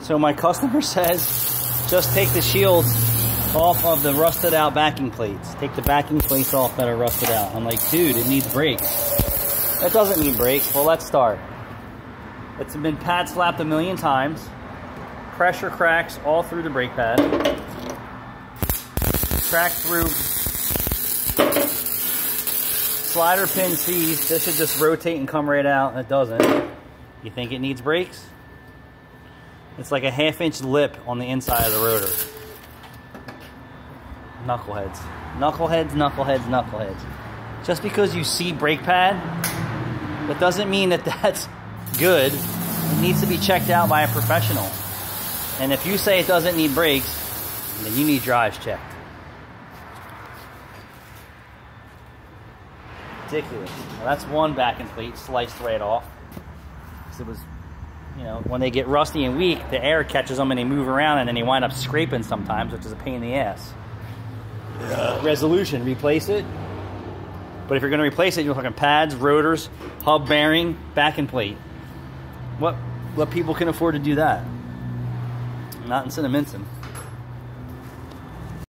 So my customer says, just take the shields off of the rusted out backing plates. Take the backing plates off that are rusted out. I'm like, dude, it needs brakes. That doesn't need brakes. Well, let's start. It's been pad slapped a million times. Pressure cracks all through the brake pad. Cracked through slider pin seized. This should just rotate and come right out. And it doesn't. You think it needs brakes? It's like a half inch lip on the inside of the rotor. Knuckleheads. Knuckleheads, knuckleheads, knuckleheads. Just because you see brake pad, that doesn't mean that that's good. It needs to be checked out by a professional. And if you say it doesn't need brakes, then you need drives checked. Ridiculous. That's one backing plate sliced right off. It was, you know, when they get rusty and weak, the air catches them and they move around and then they wind up scraping sometimes, which is a pain in the ass. Uh, resolution, replace it. But if you're going to replace it, you're talking pads, rotors, hub bearing, backing plate. What what people can afford to do that? Not in Cinnaminson.